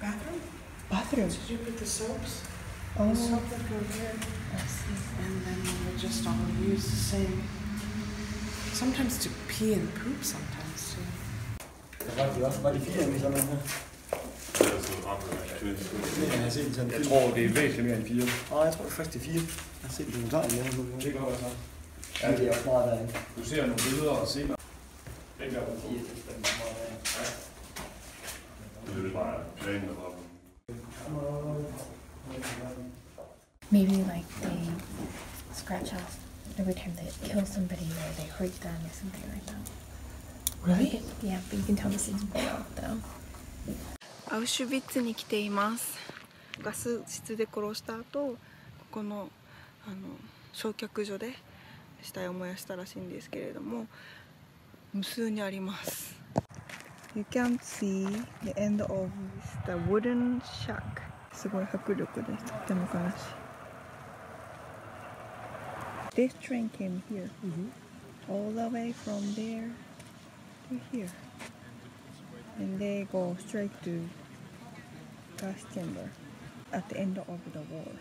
vacuum. Did you put the soaps? Oh, The soap that go there, I see. and then we'll just all use the same. Sometimes to pee and poop sometimes too. Var de fire i sådan noget her? Jeg tror, det er væsentligt mere end fire. Nej, jeg tror det er fire. Jeg har set dokumentaren med. Det kan godt være Ja, det er også meget derinde. Du ser nogle billeder og senere. Det gør du. Maybe like they scratch off every time they kill somebody or they hurt them or something like that. Really? Yeah, but you can tell this is real though. アウシュビッツに来ていますガス室で殺した後ここのあの焼却所で死体を燃やしたらしいんですけれども無数にあります You can see the end of the wooden shack すごい迫力ですとっても悲しい This train came here all the way from there to here and they go straight to gas chamber at the end of the wall.